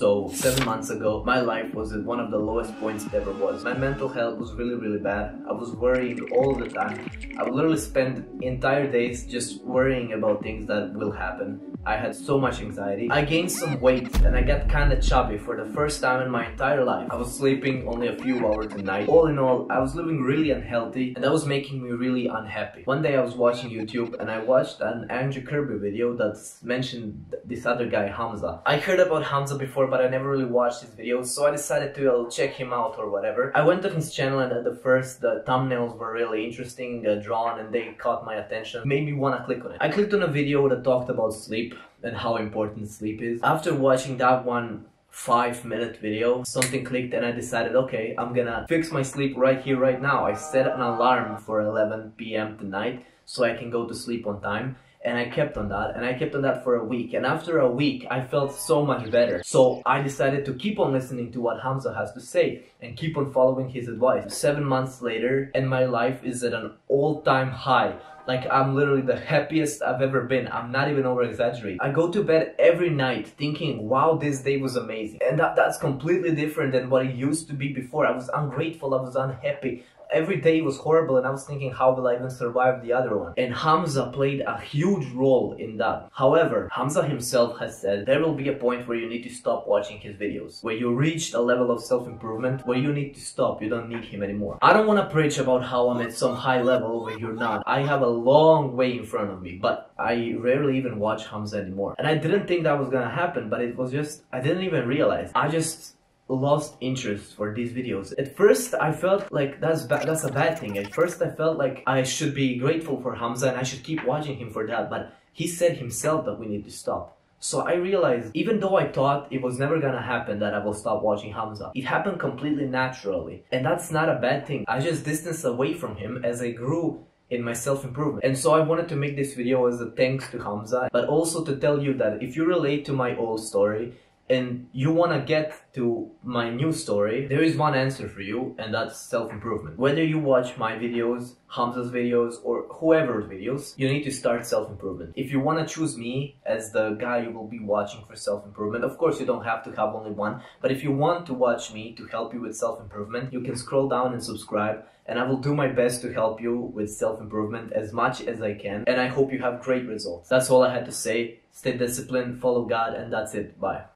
So seven months ago, my life was at one of the lowest points it ever was. My mental health was really, really bad. I was worrying all the time. I would literally spend entire days just worrying about things that will happen. I had so much anxiety. I gained some weight and I got kinda chubby for the first time in my entire life. I was sleeping only a few hours a night. All in all, I was living really unhealthy and that was making me really unhappy. One day I was watching YouTube and I watched an Andrew Kirby video that mentioned this other guy, Hamza. I heard about Hamza before but I never really watched his videos so I decided to uh, check him out or whatever. I went to his channel and at the first the thumbnails were really interesting, uh, drawn and they caught my attention. Made me wanna click on it. I clicked on a video that talked about sleep and how important sleep is. After watching that one five minute video something clicked and I decided okay I'm gonna fix my sleep right here right now I set an alarm for 11 p.m. tonight so I can go to sleep on time and I kept on that and I kept on that for a week and after a week I felt so much better so I decided to keep on listening to what Hamza has to say and keep on following his advice seven months later and my life is at an all-time high like I'm literally the happiest I've ever been. I'm not even over exaggerating. I go to bed every night thinking, wow, this day was amazing. And that, that's completely different than what it used to be before. I was ungrateful, I was unhappy every day was horrible and I was thinking how will I even survive the other one? And Hamza played a huge role in that. However Hamza himself has said there will be a point where you need to stop watching his videos where you reached a level of self-improvement where you need to stop. You don't need him anymore. I don't want to preach about how I'm at some high level where you're not. I have a long way in front of me but I rarely even watch Hamza anymore. And I didn't think that was gonna happen but it was just I didn't even realize. I just lost interest for these videos. At first, I felt like that's that's a bad thing. At first, I felt like I should be grateful for Hamza and I should keep watching him for that. But he said himself that we need to stop. So I realized, even though I thought it was never gonna happen that I will stop watching Hamza, it happened completely naturally. And that's not a bad thing. I just distanced away from him as I grew in my self-improvement. And so I wanted to make this video as a thanks to Hamza, but also to tell you that if you relate to my old story, and you want to get to my new story, there is one answer for you, and that's self-improvement. Whether you watch my videos, Hamza's videos, or whoever's videos, you need to start self-improvement. If you want to choose me as the guy you will be watching for self-improvement, of course you don't have to have only one, but if you want to watch me to help you with self-improvement, you can scroll down and subscribe, and I will do my best to help you with self-improvement as much as I can, and I hope you have great results. That's all I had to say. Stay disciplined, follow God, and that's it. Bye.